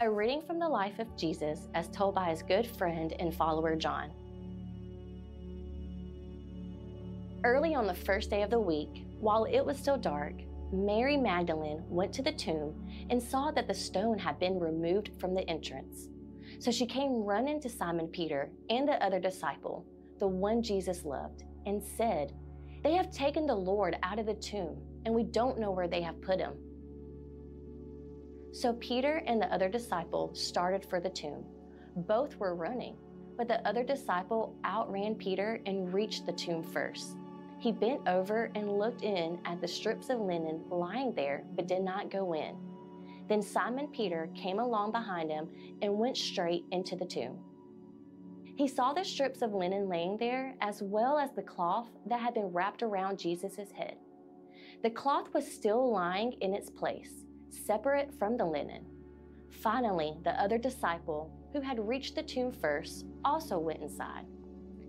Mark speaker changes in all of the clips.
Speaker 1: A reading from the life of Jesus as told by his good friend and follower John. Early on the first day of the week, while it was still dark, Mary Magdalene went to the tomb and saw that the stone had been removed from the entrance. So she came running to Simon Peter and the other disciple, the one Jesus loved, and said, They have taken the Lord out of the tomb, and we don't know where they have put him. So Peter and the other disciple started for the tomb. Both were running, but the other disciple outran Peter and reached the tomb first. He bent over and looked in at the strips of linen lying there, but did not go in. Then Simon Peter came along behind him and went straight into the tomb. He saw the strips of linen laying there, as well as the cloth that had been wrapped around Jesus' head. The cloth was still lying in its place, separate from the linen. Finally, the other disciple, who had reached the tomb first, also went inside.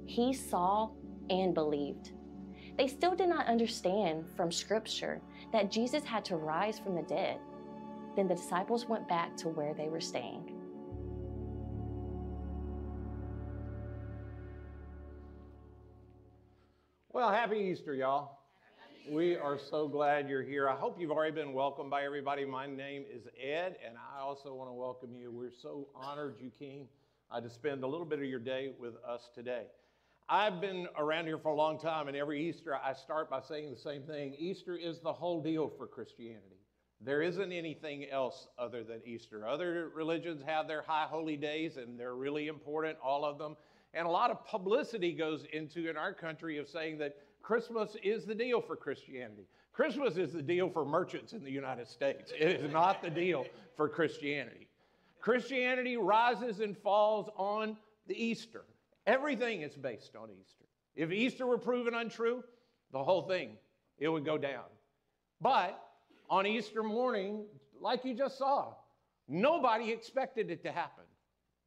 Speaker 1: He saw and believed. They still did not understand from Scripture that Jesus had to rise from the dead. Then the disciples went back to where they were staying.
Speaker 2: Well, happy Easter, y'all. We are so glad you're here. I hope you've already been welcomed by everybody. My name is Ed, and I also want to welcome you. We're so honored you came uh, to spend a little bit of your day with us today. I've been around here for a long time, and every Easter I start by saying the same thing Easter is the whole deal for Christianity. There isn't anything else other than Easter. Other religions have their high holy days, and they're really important, all of them. And a lot of publicity goes into in our country of saying that Christmas is the deal for Christianity. Christmas is the deal for merchants in the United States. It is not the deal for Christianity. Christianity rises and falls on the Easter. Everything is based on Easter. If Easter were proven untrue, the whole thing, it would go down. But on Easter morning, like you just saw, nobody expected it to happen.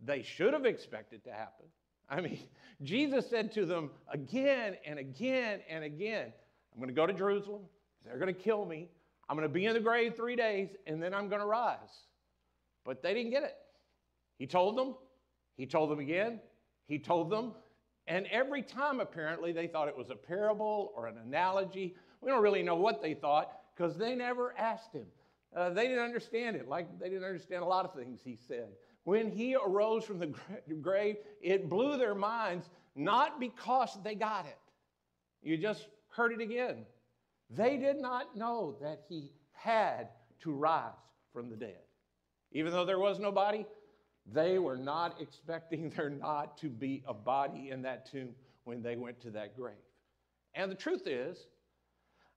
Speaker 2: They should have expected it to happen. I mean, Jesus said to them again and again and again, I'm going to go to Jerusalem. They're going to kill me. I'm going to be in the grave three days, and then I'm going to rise. But they didn't get it. He told them. He told them again. He told them. And every time, apparently, they thought it was a parable or an analogy. We don't really know what they thought because they never asked him. Uh, they didn't understand it, like they didn't understand a lot of things he said. When he arose from the grave, it blew their minds, not because they got it. You just heard it again. They did not know that he had to rise from the dead. Even though there was no body, they were not expecting there not to be a body in that tomb when they went to that grave. And the truth is,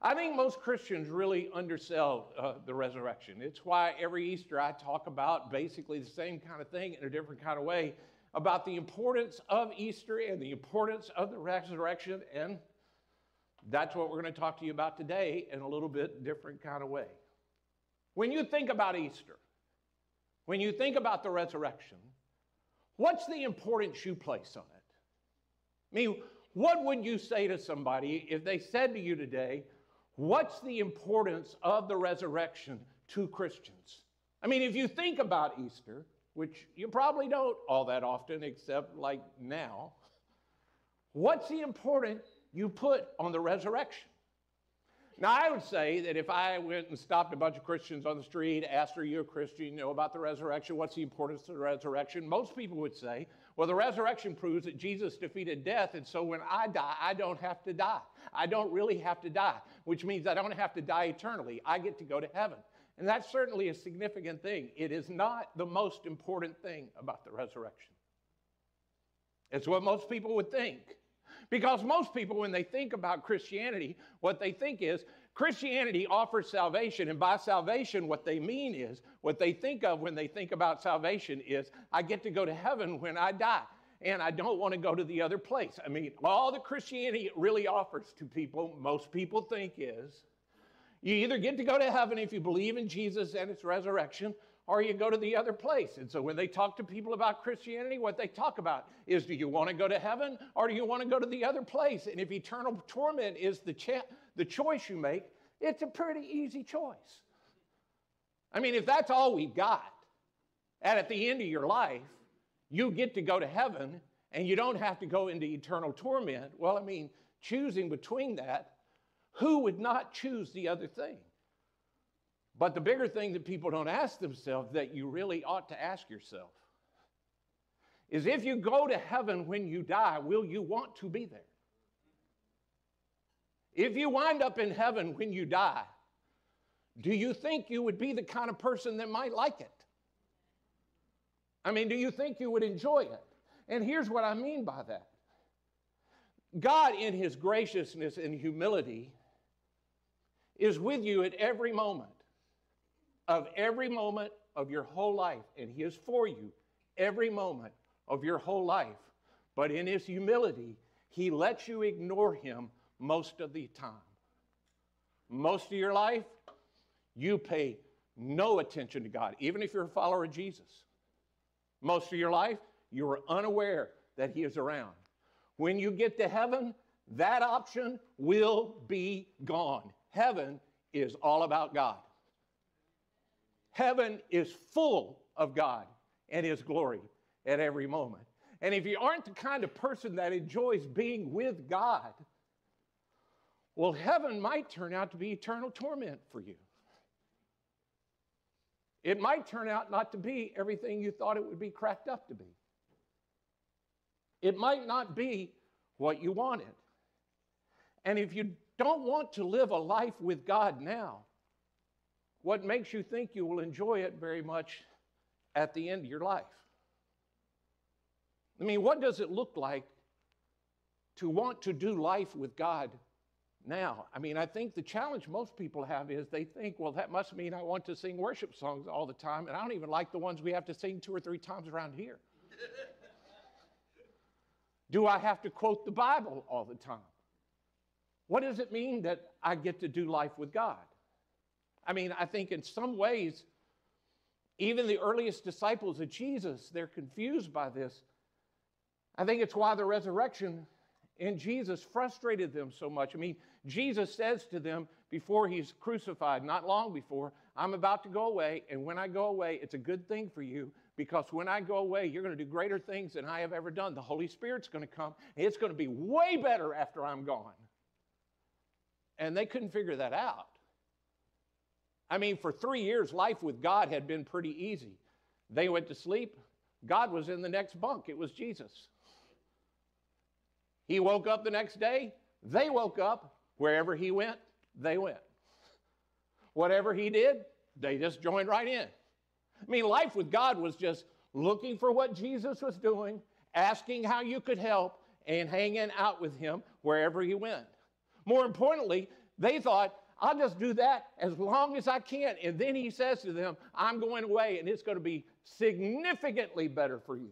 Speaker 2: I think most Christians really undersell uh, the resurrection. It's why every Easter I talk about basically the same kind of thing in a different kind of way about the importance of Easter and the importance of the resurrection. And that's what we're going to talk to you about today in a little bit different kind of way. When you think about Easter, when you think about the resurrection, what's the importance you place on it? I mean, what would you say to somebody if they said to you today, What's the importance of the resurrection to Christians? I mean, if you think about Easter, which you probably don't all that often except like now, what's the importance you put on the resurrection? Now, I would say that if I went and stopped a bunch of Christians on the street, asked, Are you a Christian? You know about the resurrection? What's the importance of the resurrection? Most people would say, Well, the resurrection proves that Jesus defeated death, and so when I die, I don't have to die. I don't really have to die, which means I don't have to die eternally. I get to go to heaven. And that's certainly a significant thing. It is not the most important thing about the resurrection. It's what most people would think. Because most people, when they think about Christianity, what they think is Christianity offers salvation. And by salvation, what they mean is, what they think of when they think about salvation is, I get to go to heaven when I die. And I don't want to go to the other place. I mean, all that Christianity really offers to people, most people think is, you either get to go to heaven if you believe in Jesus and his resurrection, or you go to the other place. And so when they talk to people about Christianity, what they talk about is do you want to go to heaven or do you want to go to the other place? And if eternal torment is the, cha- the choice you make, it's a pretty easy choice. I mean, if that's all we've got, And at the end of your life, you get to go to heaven and you don't have to go into eternal torment. Well, I mean, choosing between that, who would not choose the other thing? But the bigger thing that people don't ask themselves that you really ought to ask yourself is if you go to heaven when you die, will you want to be there? If you wind up in heaven when you die, do you think you would be the kind of person that might like it? I mean, do you think you would enjoy it? And here's what I mean by that God, in His graciousness and humility, is with you at every moment of every moment of your whole life, and He is for you every moment of your whole life. But in His humility, He lets you ignore Him most of the time. Most of your life, you pay no attention to God, even if you're a follower of Jesus. Most of your life, you are unaware that He is around. When you get to heaven, that option will be gone. Heaven is all about God. Heaven is full of God and His glory at every moment. And if you aren't the kind of person that enjoys being with God, well, heaven might turn out to be eternal torment for you. It might turn out not to be everything you thought it would be cracked up to be. It might not be what you wanted. And if you don't want to live a life with God now, what makes you think you will enjoy it very much at the end of your life? I mean, what does it look like to want to do life with God now? I mean, I think the challenge most people have is they think, well, that must mean I want to sing worship songs all the time, and I don't even like the ones we have to sing two or three times around here. do I have to quote the Bible all the time? What does it mean that I get to do life with God? I mean, I think in some ways, even the earliest disciples of Jesus, they're confused by this. I think it's why the resurrection in Jesus frustrated them so much. I mean, Jesus says to them before he's crucified, not long before, I'm about to go away, and when I go away, it's a good thing for you because when I go away, you're going to do greater things than I have ever done. The Holy Spirit's going to come, and it's going to be way better after I'm gone. And they couldn't figure that out. I mean, for three years, life with God had been pretty easy. They went to sleep, God was in the next bunk. It was Jesus. He woke up the next day, they woke up. Wherever he went, they went. Whatever he did, they just joined right in. I mean, life with God was just looking for what Jesus was doing, asking how you could help, and hanging out with him wherever he went. More importantly, they thought, I'll just do that as long as I can. And then he says to them, I'm going away and it's going to be significantly better for you.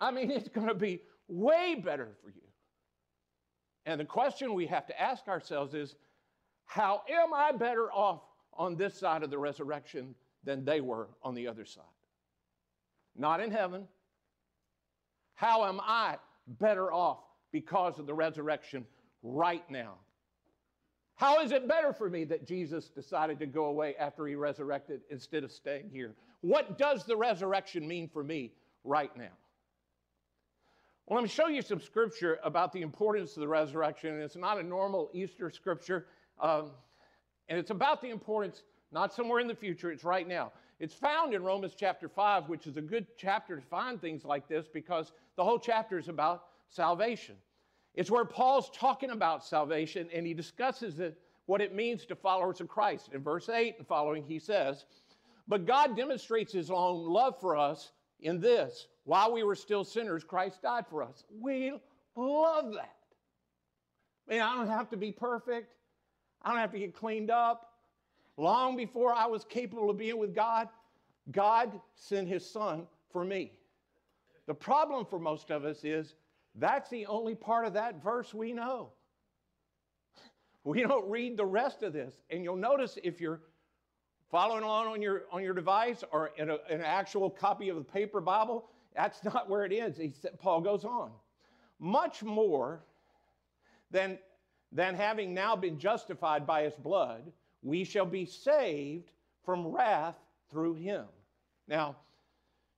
Speaker 2: I mean, it's going to be way better for you. And the question we have to ask ourselves is how am I better off on this side of the resurrection than they were on the other side? Not in heaven. How am I better off because of the resurrection right now? How is it better for me that Jesus decided to go away after he resurrected instead of staying here? What does the resurrection mean for me right now? Well, let me show you some scripture about the importance of the resurrection. And it's not a normal Easter scripture, um, and it's about the importance not somewhere in the future, it's right now. It's found in Romans chapter 5, which is a good chapter to find things like this because the whole chapter is about salvation. It's where Paul's talking about salvation and he discusses it, what it means to followers of Christ. In verse 8 and following, he says, But God demonstrates his own love for us in this while we were still sinners, Christ died for us. We love that. I mean, I don't have to be perfect, I don't have to get cleaned up. Long before I was capable of being with God, God sent his son for me. The problem for most of us is that's the only part of that verse we know. We don't read the rest of this. And you'll notice if you're following along on your, on your device or in, a, in an actual copy of the paper Bible, that's not where it is. He, Paul goes on. Much more than, than having now been justified by his blood, we shall be saved from wrath through him. Now,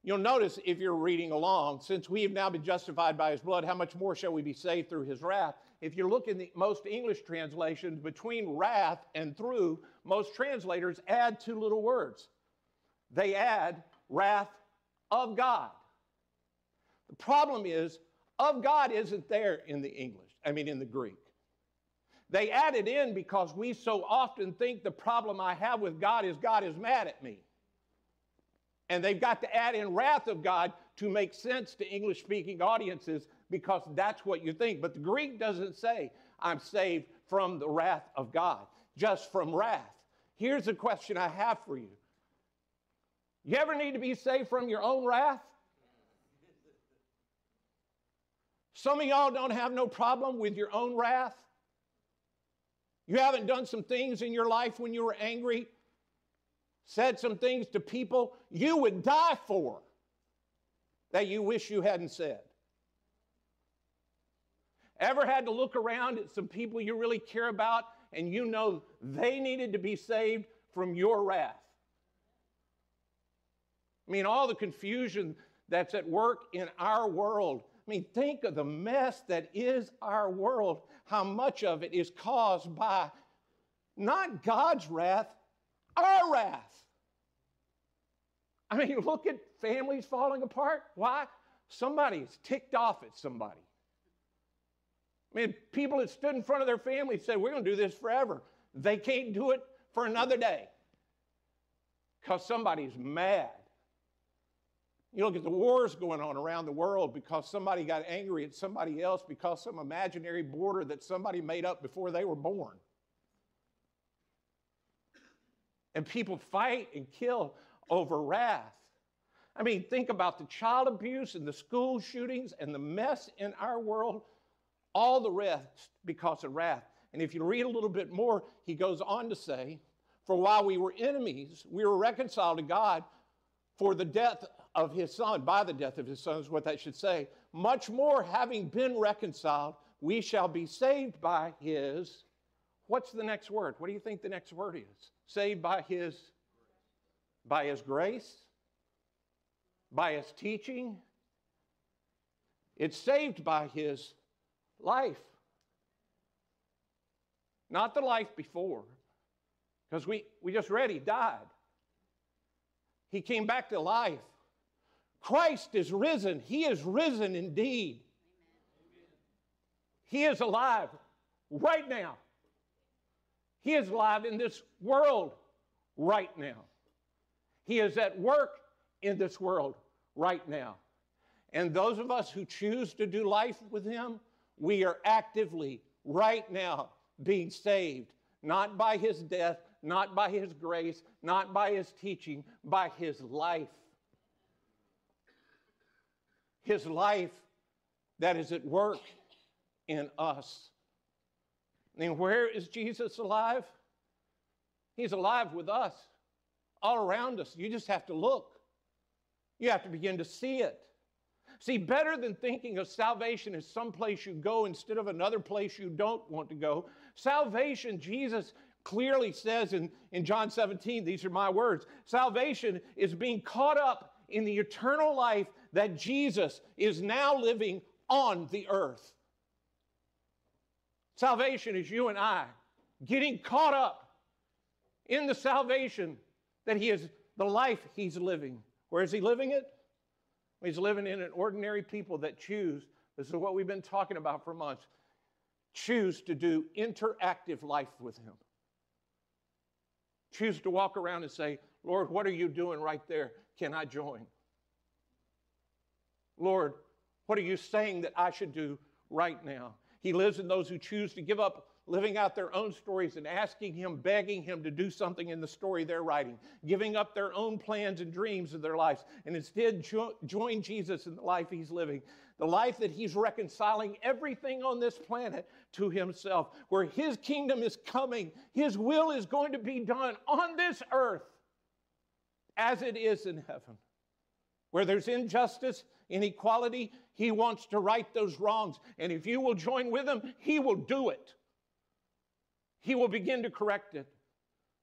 Speaker 2: You'll notice if you're reading along, since we have now been justified by his blood, how much more shall we be saved through his wrath? If you look in the most English translations, between wrath and through, most translators add two little words. They add wrath of God. The problem is, of God isn't there in the English, I mean, in the Greek. They add it in because we so often think the problem I have with God is God is mad at me. And they've got to add in wrath of God to make sense to English speaking audiences because that's what you think. But the Greek doesn't say, I'm saved from the wrath of God, just from wrath. Here's a question I have for you You ever need to be saved from your own wrath? Some of y'all don't have no problem with your own wrath. You haven't done some things in your life when you were angry said some things to people you would die for that you wish you hadn't said? Ever had to look around at some people you really care about and you know they needed to be saved from your wrath? I mean, all the confusion that's at work in our world. I mean, think of the mess that is our world, how much of it is caused by not God's wrath, our wrath. I mean, look at families falling apart. Why? Somebody's ticked off at somebody. I mean, people that stood in front of their family said, We're going to do this forever. They can't do it for another day because somebody's mad. You look at the wars going on around the world because somebody got angry at somebody else because some imaginary border that somebody made up before they were born. And people fight and kill over wrath. I mean, think about the child abuse and the school shootings and the mess in our world, all the rest because of wrath. And if you read a little bit more, he goes on to say, For while we were enemies, we were reconciled to God for the death of his son, by the death of his son is what that should say. Much more, having been reconciled, we shall be saved by his. What's the next word? What do you think the next word is? Saved by his by His grace, by His teaching. It's saved by His life. Not the life before, because we, we just read He died. He came back to life. Christ is risen. He is risen indeed. He is alive right now. He is alive in this world right now. He is at work in this world right now. And those of us who choose to do life with Him, we are actively, right now, being saved, not by His death, not by His grace, not by His teaching, by His life. His life that is at work in us. And where is Jesus alive? He's alive with us all around us. You just have to look. You have to begin to see it. See, better than thinking of salvation as some place you go instead of another place you don't want to go, salvation, Jesus clearly says in, in John 17, these are my words salvation is being caught up in the eternal life that Jesus is now living on the earth. Salvation is you and I getting caught up in the salvation that he is the life he's living. Where is he living it? He's living in an ordinary people that choose, this is what we've been talking about for months, choose to do interactive life with him. Choose to walk around and say, Lord, what are you doing right there? Can I join? Lord, what are you saying that I should do right now? He lives in those who choose to give up living out their own stories and asking Him, begging Him to do something in the story they're writing, giving up their own plans and dreams of their lives, and instead jo- join Jesus in the life He's living, the life that He's reconciling everything on this planet to Himself, where His kingdom is coming, His will is going to be done on this earth as it is in heaven. Where there's injustice, inequality, He wants to right those wrongs. And if you will join with Him, He will do it. He will begin to correct it.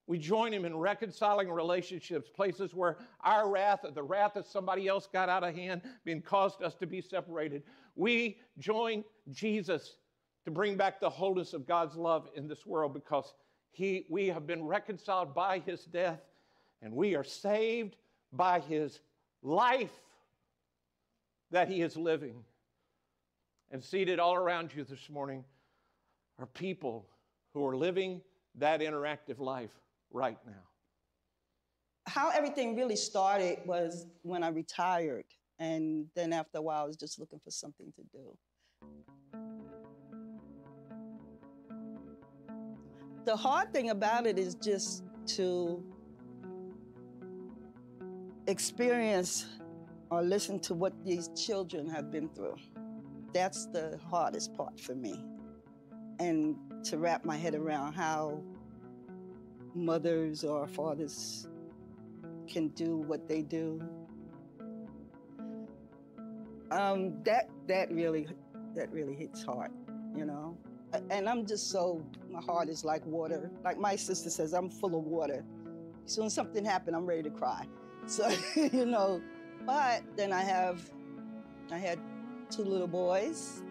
Speaker 2: We join him in reconciling relationships, places where our wrath, or the wrath of somebody else got out of hand, being caused us to be separated. We join Jesus to bring back the wholeness of God's love in this world because he, we have been reconciled by his death and we are saved by his life that he is living. And seated all around you this morning are people who are living that interactive life right now.
Speaker 3: How everything really started was when I retired. And then after a while, I was just looking for something to do. The hard thing about it is just to experience or listen to what these children have been through. That's the hardest part for me. And to wrap my head around how mothers or fathers can do what they do. Um, that that really that really hits hard, you know. And I'm just so my heart is like water. Like my sister says, I'm full of water. Soon as something happened, I'm ready to cry. So you know, but then I have I had two little boys,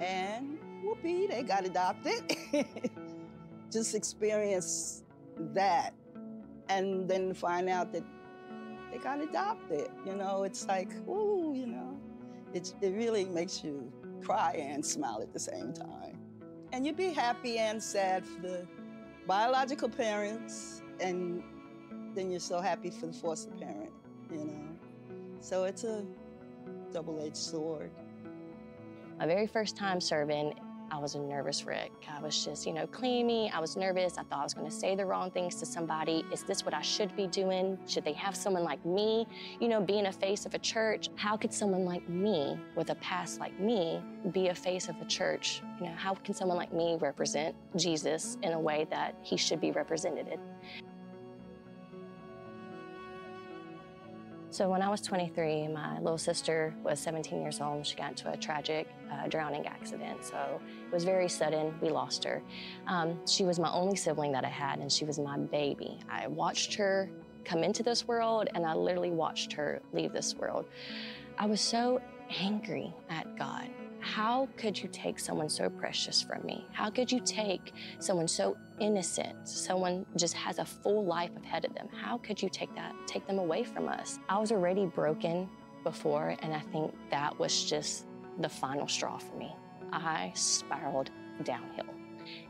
Speaker 3: and whoopee, they got adopted. just experience that and then find out that they got adopted. You know, it's like, ooh, you know, it, it really makes you cry and smile at the same time. And you'd be happy and sad for the biological parents, and then you're so happy for the foster parent, you know. So it's a double edged sword.
Speaker 1: My very first time serving, I was a nervous wreck. I was just, you know, clammy. I was nervous. I thought I was going to say the wrong things to somebody. Is this what I should be doing? Should they have someone like me, you know, being a face of a church? How could someone like me, with a past like me, be a face of a church? You know, how can someone like me represent Jesus in a way that he should be represented? So when I was 23, my little sister was 17 years old. She got into a tragic uh, drowning accident. So it was very sudden. We lost her. Um, she was my only sibling that I had, and she was my baby. I watched her come into this world, and I literally watched her leave this world. I was so angry at God how could you take someone so precious from me? How could you take someone so innocent, someone just has a full life ahead of them? How could you take that, take them away from us? I was already broken before, and I think that was just the final straw for me. I spiraled downhill.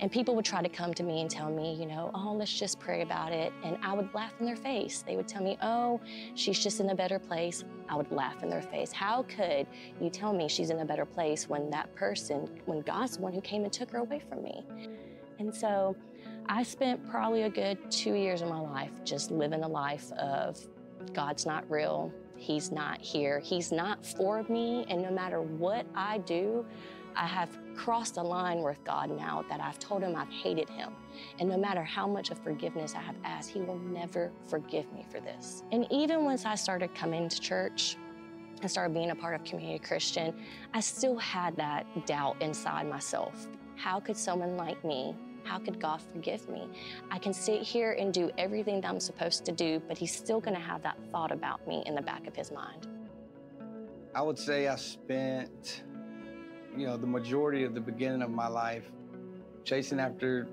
Speaker 1: And people would try to come to me and tell me, you know, oh, let's just pray about it. And I would laugh in their face. They would tell me, oh, she's just in a better place. I would laugh in their face. How could you tell me she's in a better place when that person, when God's the one who came and took her away from me? And so I spent probably a good two years of my life just living a life of God's not real. He's not here. He's not for me. And no matter what I do, I have crossed a line with God now that I've told him I've hated him. And no matter how much of forgiveness I have asked, he will never forgive me for this. And even once I started coming to church, and started being a part of Community Christian, I still had that doubt inside myself. How could someone like me, how could God forgive me? I can sit here and do everything that I'm supposed to do, but He's still gonna have that thought about me in the back of His mind.
Speaker 4: I would say I spent you know, the majority of the beginning of my life chasing after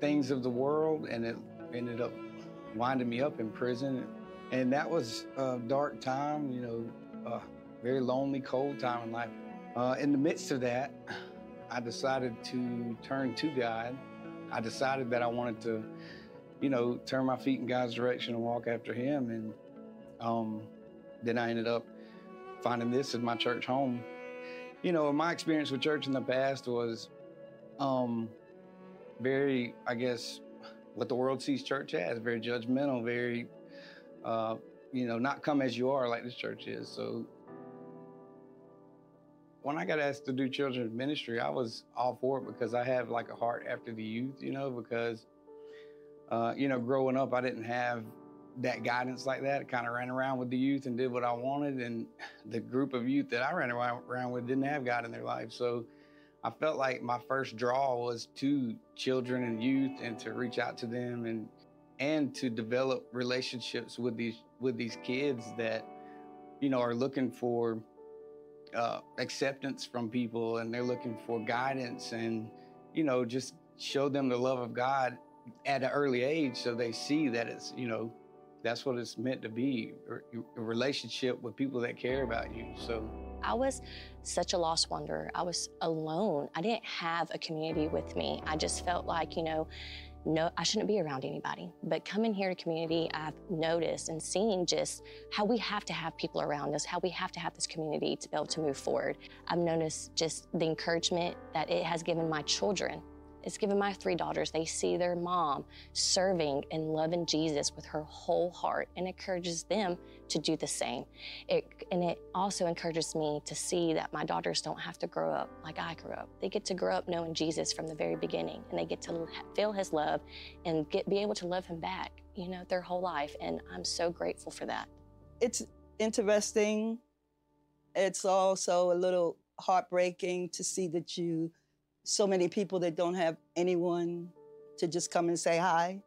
Speaker 4: things of the world, and it ended up winding me up in prison. And that was a dark time, you know, a very lonely, cold time in life. Uh, in the midst of that, I decided to turn to God. I decided that I wanted to, you know, turn my feet in God's direction and walk after Him. And um, then I ended up finding this as my church home you know, my experience with church in the past was um, very, I guess, what the world sees church as very judgmental, very, uh, you know, not come as you are like this church is. So when I got asked to do children's ministry, I was all for it because I have like a heart after the youth, you know, because, uh, you know, growing up, I didn't have that guidance like that. I kind of ran around with the youth and did what I wanted. And the group of youth that I ran around with didn't have God in their life. So I felt like my first draw was to children and youth and to reach out to them and and to develop relationships with these with these kids that you know are looking for uh, acceptance from people and they're looking for guidance and you know just show them the love of God at an early age so they see that it's you know that's what it's meant to be a relationship with people that care about you so
Speaker 1: I was such a lost wanderer. I was alone. I didn't have a community with me. I just felt like, you know, no, I shouldn't be around anybody. But coming here to community, I've noticed and seen just how we have to have people around us, how we have to have this community to be able to move forward. I've noticed just the encouragement that it has given my children it's given my three daughters. They see their mom serving and loving Jesus with her whole heart and encourages them to do the same. It, and it also encourages me to see that my daughters don't have to grow up like I grew up. They get to grow up knowing Jesus from the very beginning and they get to feel his love and get, be able to love him back, you know, their whole life. And I'm so grateful for that.
Speaker 3: It's interesting. It's also a little heartbreaking to see that you so many people that don't have anyone to just come and say hi.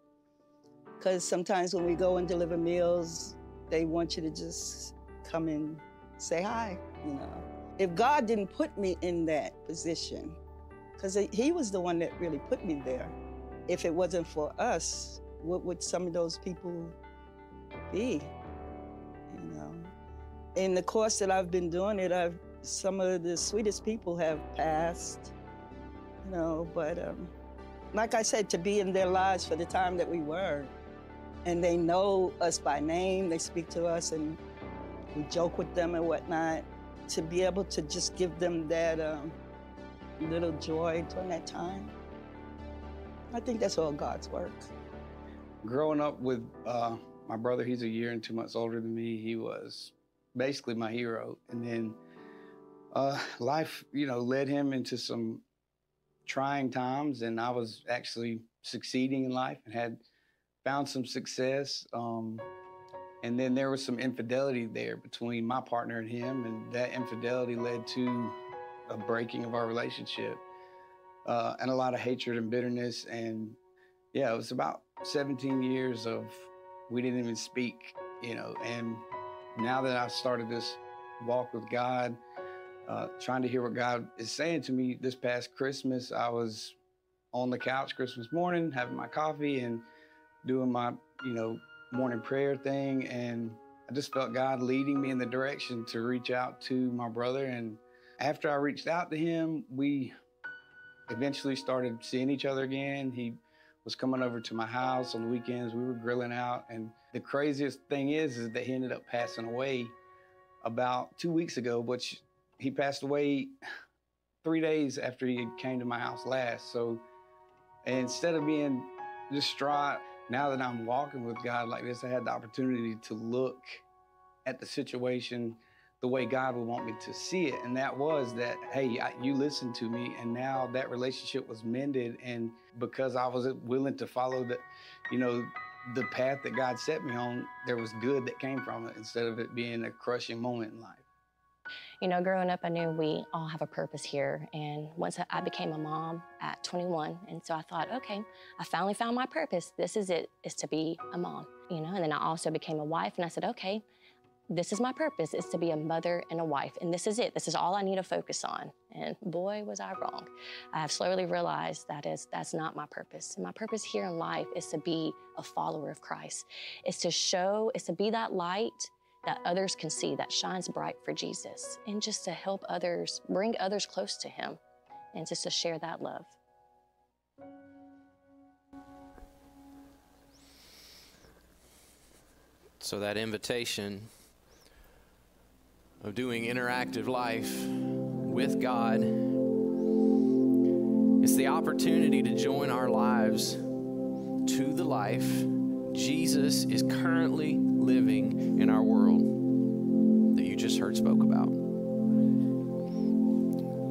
Speaker 3: Because sometimes when we go and deliver meals, they want you to just come and say hi, you know. If God didn't put me in that position, because He was the one that really put me there, if it wasn't for us, what would some of those people be? You know. In the course that I've been doing it, I've some of the sweetest people have passed you know, but um, like I said, to be in their lives for the time that we were, and they know us by name, they speak to us, and we joke with them and whatnot. To be able to just give them that um, little joy during that time, I think that's all God's work.
Speaker 4: Growing up with uh, my brother, he's a year and two months older than me. He was basically my hero, and then uh, life, you know, led him into some trying times, and I was actually succeeding in life and had found some success. Um, and then there was some infidelity there between my partner and him, and that infidelity led to a breaking of our relationship uh, and a lot of hatred and bitterness. And yeah, it was about 17 years of we didn't even speak, you know. And now that I've started this walk with God, uh, trying to hear what God is saying to me. This past Christmas, I was on the couch Christmas morning, having my coffee and doing my, you know, morning prayer thing. And I just felt God leading me in the direction to reach out to my brother. And after I reached out to him, we eventually started seeing each other again. He was coming over to my house on the weekends. We were grilling out. And the craziest thing is, is that he ended up passing away about two weeks ago, which he passed away three days after he came to my house last. So instead of being distraught, now that I'm walking with God like this, I had the opportunity to look at the situation the way God would want me to see it. And that was that, hey, you listened to me. And now that relationship was mended. And because I was willing to follow the, you know, the path that God set me on, there was good that came from it instead of it being a crushing moment in life.
Speaker 1: You know, growing up, I knew we all have a purpose here. And once I became a mom at 21, and so I thought, okay, I finally found my purpose. This is it, is to be a mom, you know? And then I also became a wife, and I said, okay, this is my purpose, is to be a mother and a wife. And this is it. This is all I need to focus on. And boy, was I wrong. I have slowly realized that is that's not my purpose. And my purpose here in life is to be a follower of Christ. is to show, is to be that light that others can see that shines bright for Jesus and just to help others, bring others close to Him and just to share that love.
Speaker 5: So, that invitation of doing interactive life with God is the opportunity to join our lives to the life Jesus is currently living in our world that you just heard spoke about.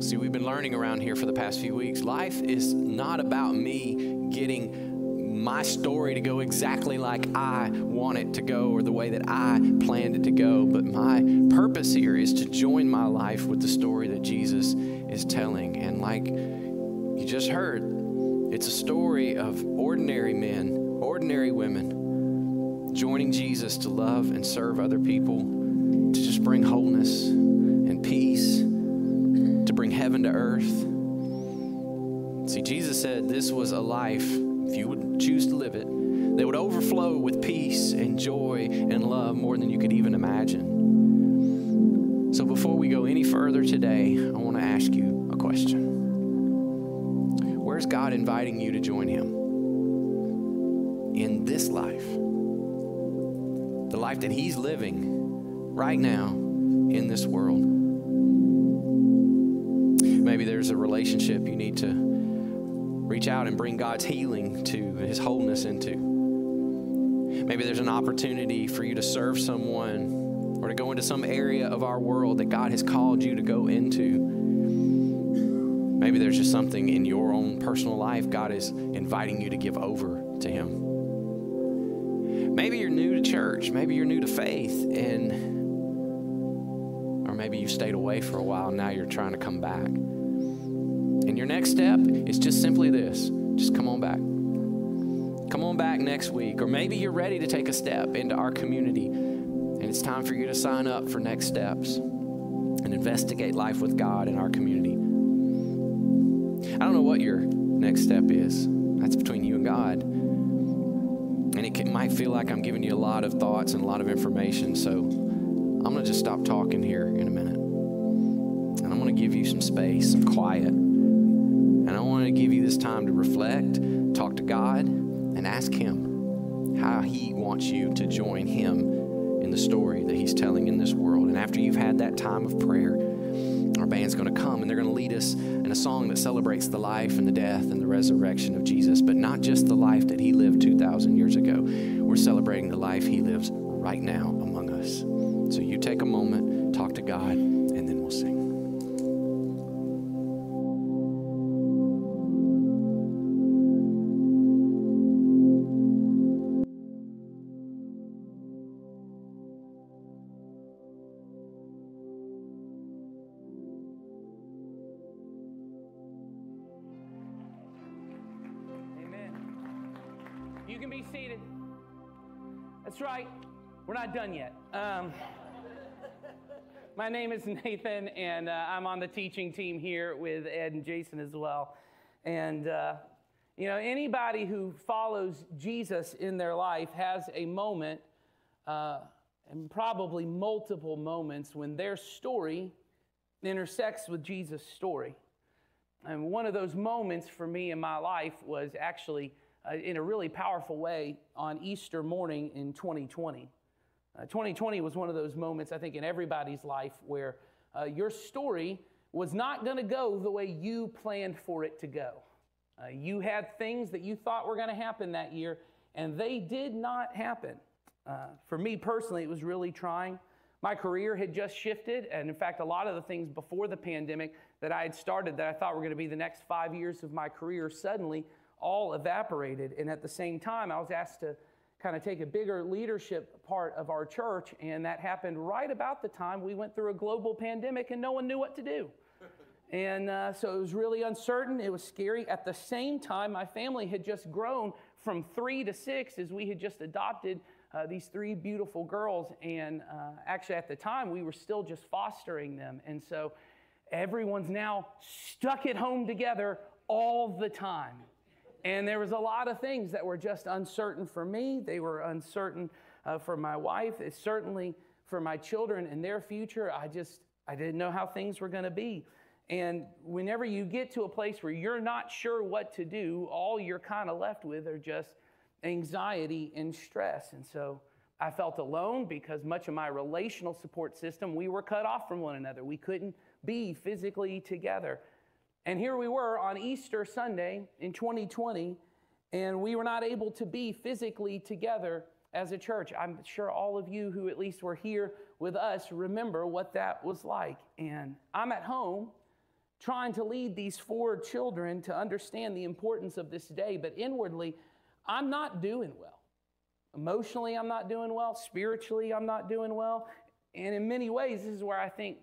Speaker 5: See, we've been learning around here for the past few weeks. Life is not about me getting my story to go exactly like I want it to go or the way that I planned it to go. But my purpose here is to join my life with the story that Jesus is telling. And like you just heard, it's a story of ordinary men, ordinary women joining Jesus to love and serve other people, to just bring wholeness and peace, to bring heaven to earth. See, Jesus said this was a life, if you would choose to live it, that would overflow with peace and joy and love more than you could even imagine. So before we go any further today, I want to ask you a question. Where's God inviting you to join Him? In this life, life that He's living right now in this world. Maybe there's a relationship you need to reach out and bring God's healing to, His wholeness into. Maybe there's an opportunity for you to serve someone or to go into some area of our world that God has called you to go into. Maybe there's just something in your own personal life God is inviting you to give over to Him. Maybe you're new to church, maybe you're new to faith, and or maybe you stayed away for a while and now you're trying to come back. And your next step is just simply this just come on back. Come on back next week. Or maybe you're ready to take a step into our community and it's time for you to sign up for next steps and investigate life with God in our community. I don't know what your next step is, that's between you and God. And it can, might feel like I'm giving you a lot of thoughts and a lot of information, so I'm going to just stop talking here in a minute. And I'm going to give you some space, some quiet. And I want to give you this time to reflect, talk to God, and ask Him how He wants you to join Him in the story that He's telling in this world. And after you've had that time of prayer, our band's going to come and they're going to lead us in a song that celebrates the life and the death and the resurrection of Jesus, but not just the life that He lived 2,000 years ago. We're celebrating the life He lives right now among us. So you take a moment, talk to God, and then we'll sing.
Speaker 6: Not done yet. Um, my name is Nathan, and uh, I'm on the teaching team here with Ed and Jason as well. And, uh, you know, anybody who follows Jesus in their life has a moment, uh, and probably multiple moments, when their story intersects with Jesus' story. And one of those moments for me in my life was actually uh, in a really powerful way on Easter morning in 2020. Uh, 2020 was one of those moments, I think, in everybody's life where uh, your story was not going to go the way you planned for it to go. Uh, you had things that you thought were going to happen that year, and they did not happen. Uh, for me personally, it was really trying. My career had just shifted, and in fact, a lot of the things before the pandemic that I had started that I thought were going to be the next five years of my career suddenly all evaporated. And at the same time, I was asked to kind of take a bigger leadership part of our church. And that happened right about the time we went through a global pandemic and no one knew what to do. And uh, so it was really uncertain. It was scary. At the same time, my family had just grown from three to six as we had just adopted uh, these three beautiful girls. And uh, actually, at the time, we were still just fostering them. And so everyone's now stuck at home together all the time. And there was a lot of things that were just uncertain for me. They were uncertain uh, for my wife. It's certainly for my children and their future. I just, I didn't know how things were going to be. And whenever you get to a place where you're not sure what to do, all you're kind of left with are just anxiety and stress. And so I felt alone because much of my relational support system, we were cut off from one another. We couldn't be physically together. And here we were on Easter Sunday in 2020, and we were not able to be physically together as a church. I'm sure all of you who at least were here with us remember what that was like. And I'm at home trying to lead these four children to understand the importance of this day, but inwardly, I'm not doing well. Emotionally, I'm not doing well. Spiritually, I'm not doing well. And in many ways, this is where I think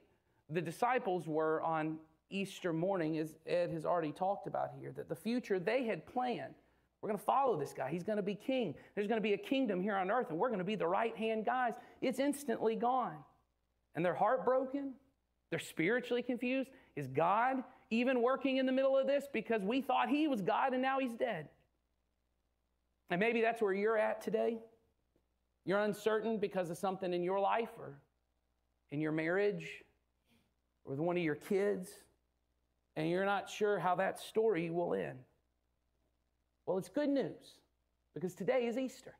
Speaker 6: the disciples were on Easter morning, as Ed has already talked about here, that the future they had planned. We're going to follow this guy. He's going to be king. There's going to be a kingdom here on earth, and we're going to be the right hand guys. It's instantly gone. And they're heartbroken. They're spiritually confused. Is God even working in the middle of this because we thought he was God and now he's dead? And maybe that's where you're at today. You're uncertain because of something in your life or in your marriage or with one of your kids, and you're not sure how that story will end. Well, it's good news because today is Easter.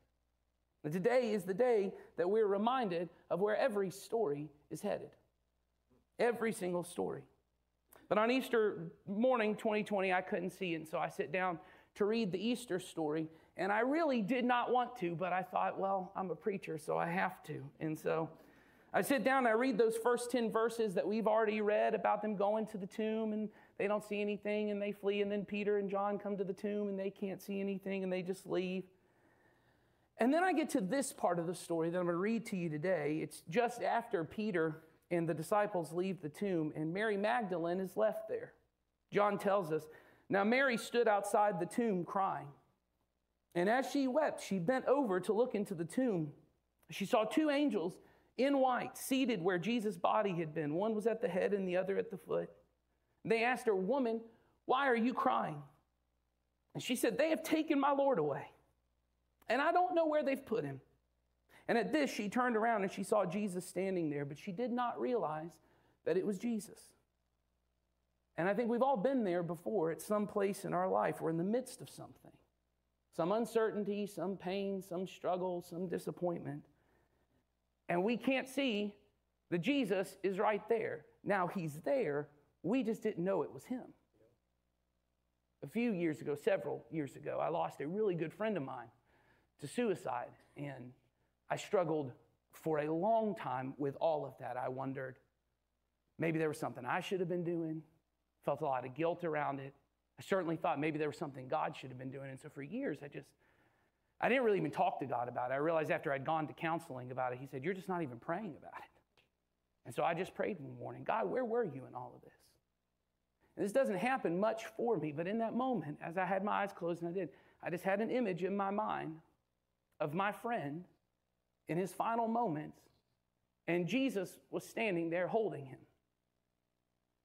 Speaker 6: And today is the day that we're reminded of where every story is headed. Every single story. But on Easter morning 2020, I couldn't see it, and so I sit down to read the Easter story, and I really did not want to, but I thought, well, I'm a preacher, so I have to. And so I sit down and I read those first 10 verses that we've already read about them going to the tomb and they don't see anything and they flee. And then Peter and John come to the tomb and they can't see anything and they just leave. And then I get to this part of the story that I'm going to read to you today. It's just after Peter and the disciples leave the tomb and Mary Magdalene is left there. John tells us Now Mary stood outside the tomb crying. And as she wept, she bent over to look into the tomb. She saw two angels in white, seated where Jesus' body had been. One was at the head and the other at the foot. They asked her, Woman, why are you crying? And she said, They have taken my Lord away, and I don't know where they've put him. And at this, she turned around and she saw Jesus standing there, but she did not realize that it was Jesus. And I think we've all been there before at some place in our life. We're in the midst of something some uncertainty, some pain, some struggle, some disappointment and we can't see that Jesus is right there. Now he's there, we just didn't know it was him. A few years ago, several years ago, I lost a really good friend of mine to suicide, and I struggled for a long time with all of that. I wondered maybe there was something I should have been doing, felt a lot of guilt around it. I certainly thought maybe there was something God should have been doing. And so for years, I just I didn't really even talk to God about it. I realized after I'd gone to counseling about it, He said, You're just not even praying about it. And so I just prayed one morning God, where were you in all of this? And this doesn't happen much for me, but in that moment, as I had my eyes closed and I did, I just had an image in my mind of my friend in his final moments, and Jesus was standing there holding him.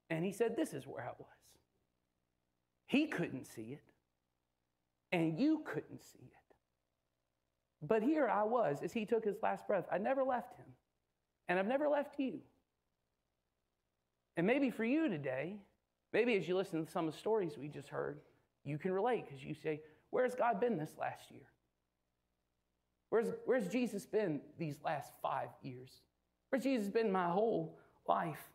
Speaker 6: And he said, This is where I was. He couldn't see it, and you couldn't see it. But here I was as he took his last breath. I never left him, and I've never left you. And maybe for you today, maybe as you listen to some of the stories we just heard, you can relate because you say, Where's God been this last year? Where's, where's Jesus been these last five years? Where's Jesus been my whole life?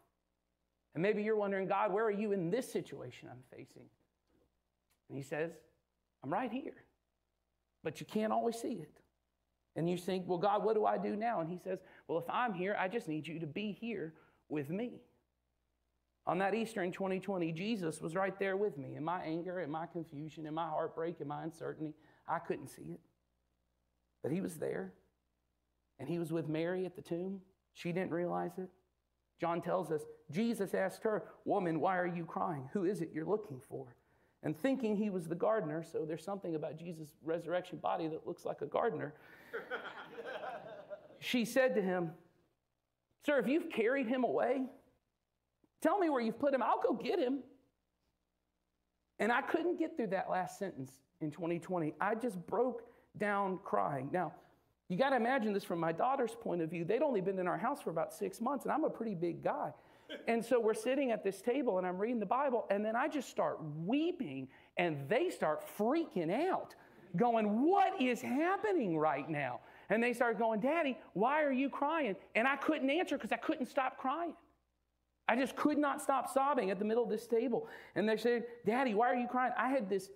Speaker 6: And maybe you're wondering, God, where are you in this situation I'm facing? And he says, I'm right here. But you can't always see it. And you think, well, God, what do I do now? And He says, well, if I'm here, I just need you to be here with me. On that Easter in 2020, Jesus was right there with me in my anger, in my confusion, in my heartbreak, in my uncertainty. I couldn't see it. But He was there. And He was with Mary at the tomb. She didn't realize it. John tells us Jesus asked her, Woman, why are you crying? Who is it you're looking for? And thinking he was the gardener, so there's something about Jesus' resurrection body that looks like a gardener she said to him, Sir, if you've carried him away, tell me where you've put him. I'll go get him. And I couldn't get through that last sentence in 2020. I just broke down crying. Now, you got to imagine this from my daughter's point of view. They'd only been in our house for about six months, and I'm a pretty big guy. And so we're sitting at this table, and I'm reading the Bible, and then I just start weeping, and they start freaking out going, What is happening right now? And they start going, Daddy, why are you crying? And I couldn't answer because I couldn't stop crying. I just could not stop sobbing at the middle of this table. And they said, Daddy, why are you crying? I had this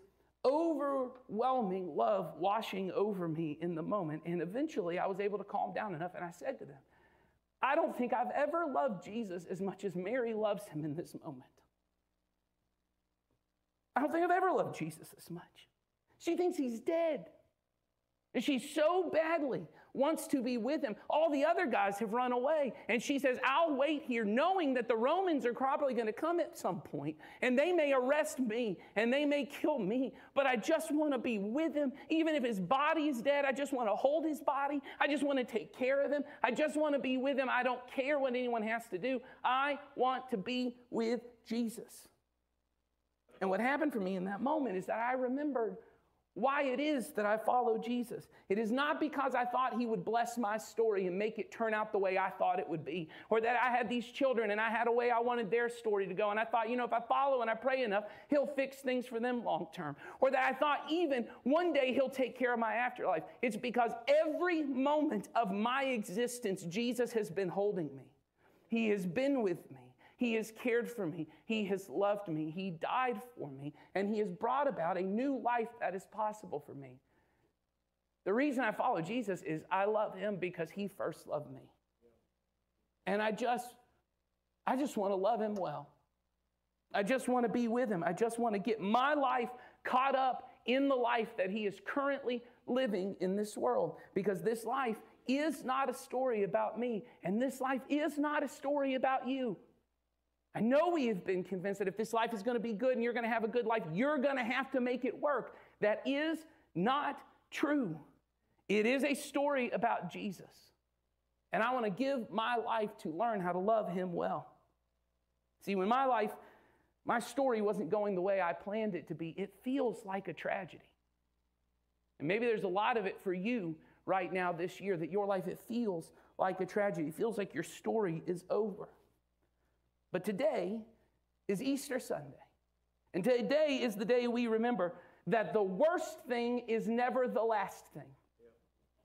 Speaker 6: overwhelming love washing over me in the moment. And eventually I was able to calm down enough. And I said to them, I don't think I've ever loved Jesus as much as Mary loves him in this moment. I don't think I've ever loved Jesus as much. She thinks he's dead. And she so badly wants to be with him. All the other guys have run away. And she says, I'll wait here, knowing that the Romans are probably going to come at some point and they may arrest me and they may kill me. But I just want to be with him. Even if his body is dead, I just want to hold his body. I just want to take care of him. I just want to be with him. I don't care what anyone has to do. I want to be with Jesus. And what happened for me in that moment is that I remembered why it is that I follow Jesus. It is not because I thought he would bless my story and make it turn out the way I thought it would be, or that I had these children and I had a way I wanted their story to go. And I thought, you know, if I follow and I pray enough, he'll fix things for them long term. Or that I thought even one day he'll take care of my afterlife. It's because every moment of my existence, Jesus has been holding me, he has been with me. He has cared for me. He has loved me. He died for me. And He has brought about a new life that is possible for me. The reason I follow Jesus is I love Him because He first loved me. And I just, I just want to love Him well. I just want to be with Him. I just want to get my life caught up in the life that He is currently living in this world because this life is not a story about me, and this life is not a story about you. I know we have been convinced that if this life is going to be good and you're going to have a good life, you're going to have to make it work. That is not true. It is a story about Jesus. And I want to give my life to learn how to love him well. See, when my life, my story wasn't going the way I planned it to be, it feels like a tragedy. And maybe there's a lot of it for you right now this year that your life, it feels like a tragedy. It feels like your story is over. But today is Easter Sunday. And today is the day we remember that the worst thing is never the last thing.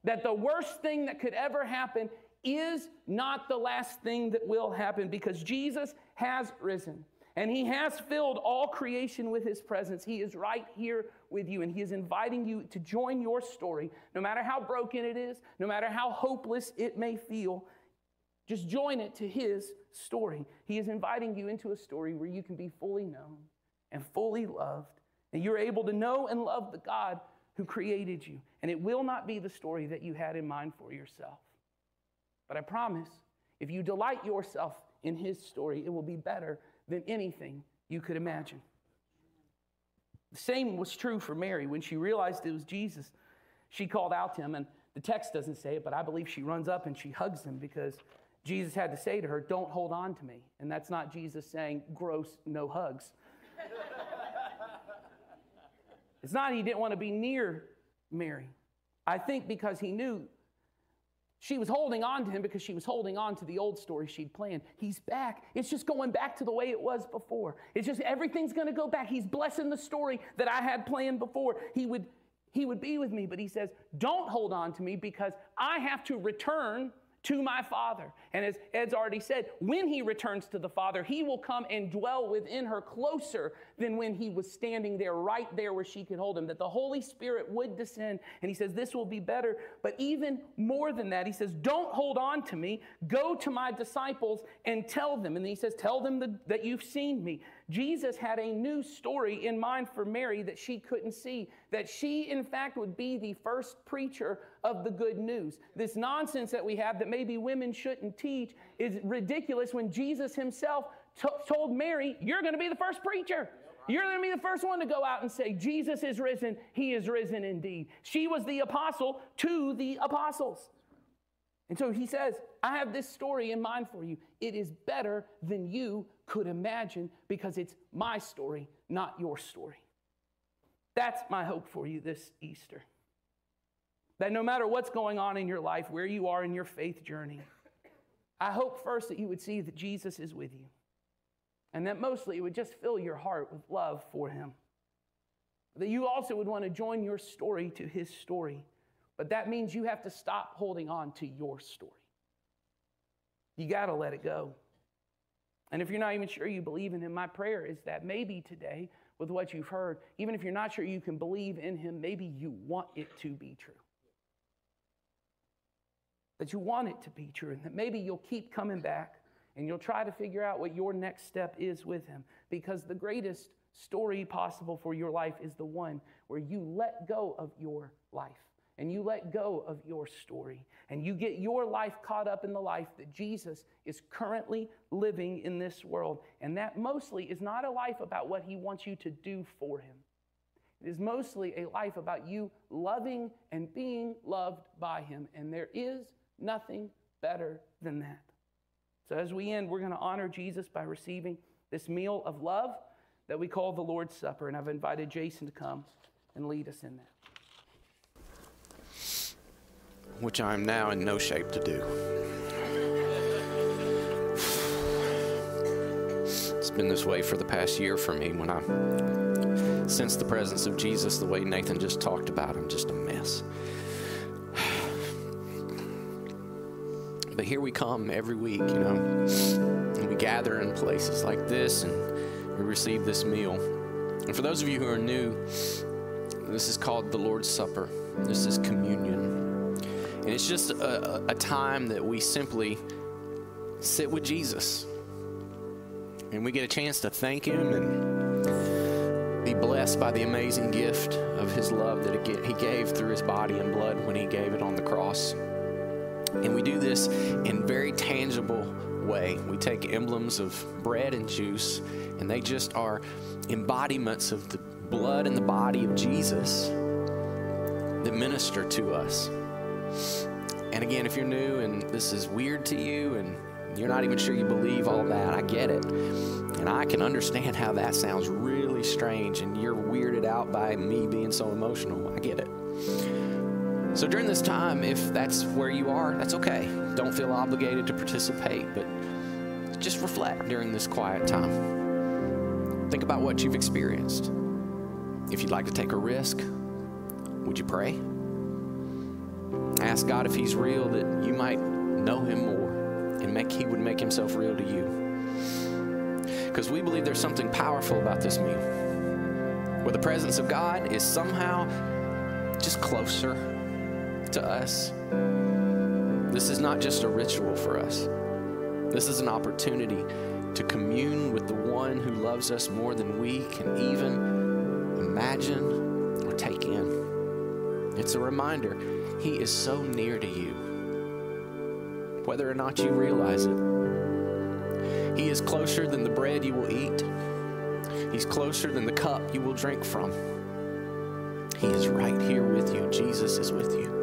Speaker 6: That the worst thing that could ever happen is not the last thing that will happen because Jesus has risen and he has filled all creation with his presence. He is right here with you and he is inviting you to join your story, no matter how broken it is, no matter how hopeless it may feel. Just join it to his story. He is inviting you into a story where you can be fully known and fully loved, and you're able to know and love the God who created you. And it will not be the story that you had in mind for yourself. But I promise, if you delight yourself in his story, it will be better than anything you could imagine. The same was true for Mary. When she realized it was Jesus, she called out to him. And the text doesn't say it, but I believe she runs up and she hugs him because Jesus had to say to her, Don't hold on to me. And that's not Jesus saying, Gross, no hugs. it's not he didn't want to be near Mary. I think because he knew she was holding on to him because she was holding on to the old story she'd planned. He's back. It's just going back to the way it was before. It's just everything's going to go back. He's blessing the story that I had planned before. He would he would be with me, but he says, "Don't hold on to me because I have to return to my Father. And as Ed's already said, when he returns to the Father, he will come and dwell within her closer than when he was standing there, right there where she could hold him. That the Holy Spirit would descend. And he says, This will be better. But even more than that, he says, Don't hold on to me. Go to my disciples and tell them. And he says, Tell them that you've seen me. Jesus had a new story in mind for Mary that she couldn't see, that she, in fact, would be the first preacher of the good news. This nonsense that we have that maybe women shouldn't teach is ridiculous when Jesus himself t- told Mary, You're going to be the first preacher. You're going to be the first one to go out and say, Jesus is risen. He is risen indeed. She was the apostle to the apostles. And so he says, I have this story in mind for you. It is better than you could imagine because it's my story, not your story. That's my hope for you this Easter. That no matter what's going on in your life, where you are in your faith journey, I hope first that you would see that Jesus is with you. And that mostly it would just fill your heart with love for him. That you also would want to join your story to his story. But that means you have to stop holding on to your story. You got to let it go. And if you're not even sure you believe in him, my prayer is that maybe today, with what you've heard, even if you're not sure you can believe in him, maybe you want it to be true. That you want it to be true, and that maybe you'll keep coming back and you'll try to figure out what your next step is with him. Because the greatest story possible for your life is the one where you let go of your life and you let go of your story and you get your life caught up in the life that Jesus is currently living in this world. And that mostly is not a life about what he wants you to do for him. It is mostly a life about you loving and being loved by him. And there is nothing better than that. So, as we end, we're going to honor Jesus by receiving this meal of love that we call the Lord's Supper. And I've invited Jason to come and lead us in that.
Speaker 5: Which I am now in no shape to do. It's been this way for the past year for me when I sense the presence of Jesus the way Nathan just talked about. I'm just a mess. But here we come every week, you know, and we gather in places like this and we receive this meal. And for those of you who are new, this is called the Lord's Supper. This is communion. And it's just a, a time that we simply sit with Jesus. And we get a chance to thank Him and be blessed by the amazing gift of His love that He gave through His body and blood when He gave it on the cross. And we do this in very tangible way. We take emblems of bread and juice, and they just are embodiments of the blood and the body of Jesus that minister to us. And again, if you're new and this is weird to you and you're not even sure you believe all that, I get it. And I can understand how that sounds really strange and you're weirded out by me being so emotional. I get it. So during this time, if that's where you are, that's okay. Don't feel obligated to participate, but just reflect during this quiet time. Think about what you've experienced. If you'd like to take a risk, would you pray? Ask God if He's real, that you might know Him more and make He would make Himself real to you. Because we believe there's something powerful about this meal, where the presence of God is somehow just closer to us. This is not just a ritual for us. This is an opportunity to commune with the one who loves us more than we can even imagine or take in. It's a reminder he is so near to you, whether or not you realize it. He is closer than the bread you will eat, He's closer than the cup you will drink from. He is right here with you. Jesus is with you.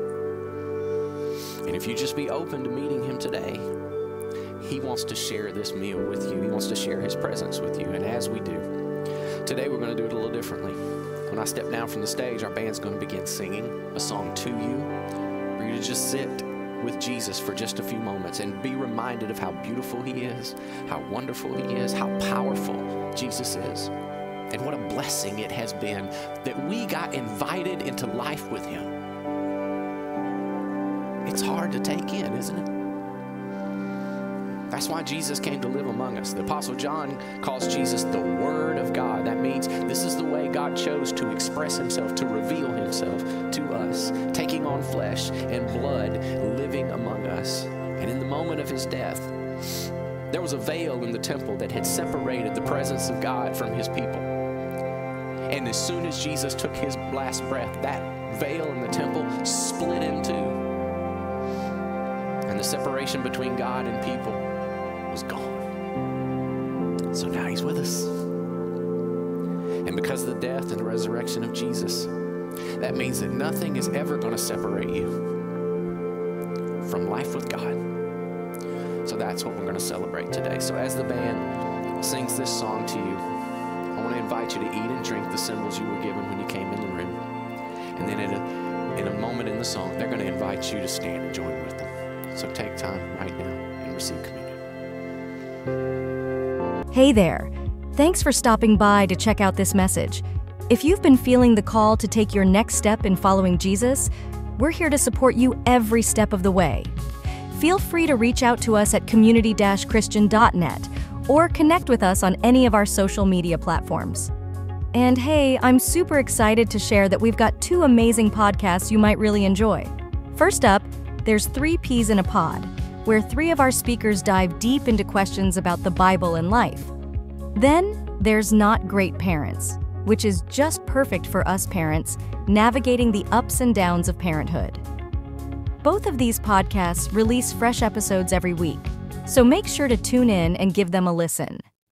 Speaker 5: And if you just be open to meeting Him today, He wants to share this meal with you. He wants to share His presence with you. And as we do, today we're going to do it a little differently. When I step down from the stage, our band's going to begin singing a song to you for you to just sit with Jesus for just a few moments and be reminded of how beautiful He is, how wonderful He is, how powerful Jesus is. And what a blessing it has been that we got invited into life with Him. It's hard to take in, isn't it? That's why Jesus came to live among us. The Apostle John calls Jesus the Word of God. That means this is the way God chose to express Himself, to reveal Himself to us, taking on flesh and blood, living among us. And in the moment of His death, there was a veil in the temple that had separated the presence of God from His people. And as soon as Jesus took His last breath, that veil in the temple split in two. And the separation between God and people was gone. So now he's with us. And because of the death and the resurrection of Jesus, that means that nothing is ever going to separate you from life with God. So that's what we're going to celebrate today. So as the band sings this song to you, I want to invite you to eat and drink the symbols you were given when you came in the room. And then in a, in a moment in the song, they're going to invite you to stand and join with them. So take time right now and receive communion.
Speaker 7: Hey there! Thanks for stopping by to check out this message. If you've been feeling the call to take your next step in following Jesus, we're here to support you every step of the way. Feel free to reach out to us at community christian.net or connect with us on any of our social media platforms. And hey, I'm super excited to share that we've got two amazing podcasts you might really enjoy. First up, there's Three Peas in a Pod where three of our speakers dive deep into questions about the Bible and life. Then there's Not Great Parents, which is just perfect for us parents navigating the ups and downs of parenthood. Both of these podcasts release fresh episodes every week, so make sure to tune in and give them a listen.